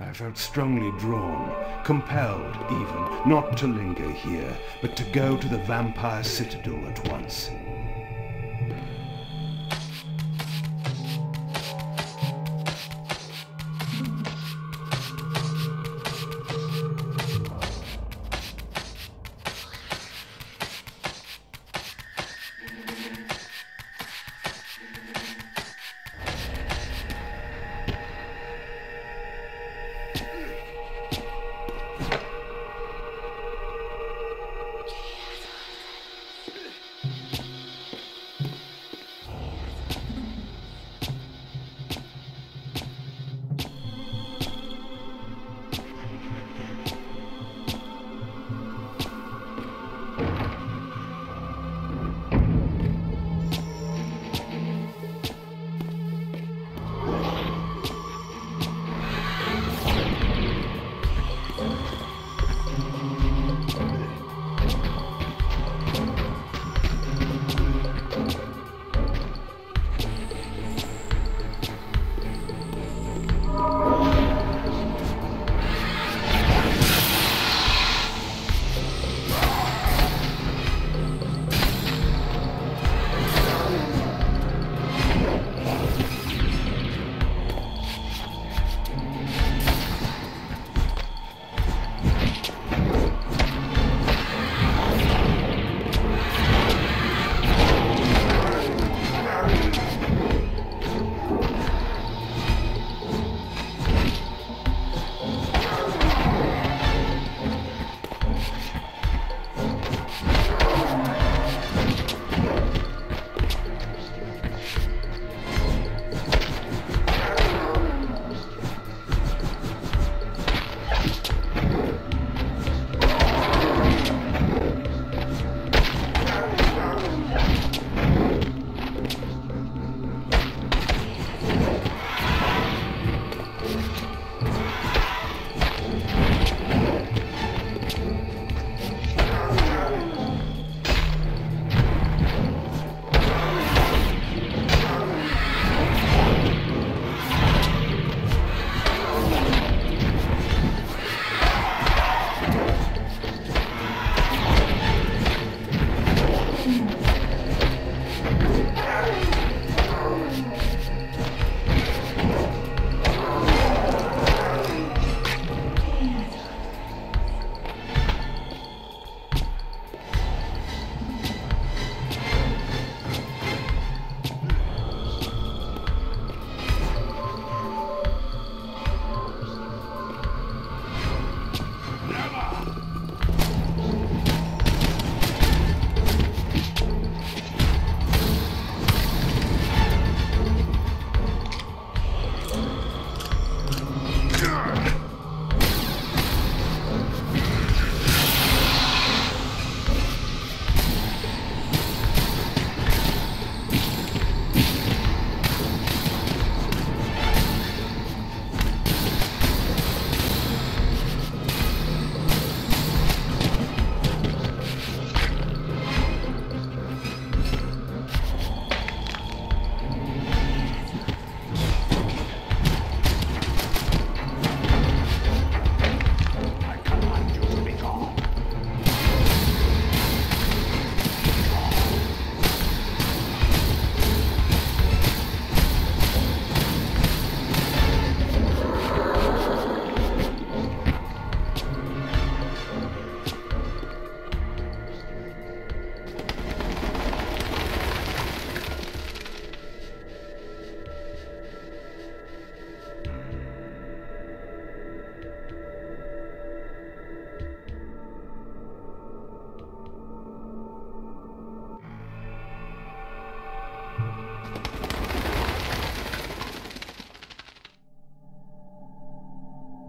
I felt strongly drawn, compelled even, not to linger here, but to go to the vampire citadel at once.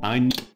I need...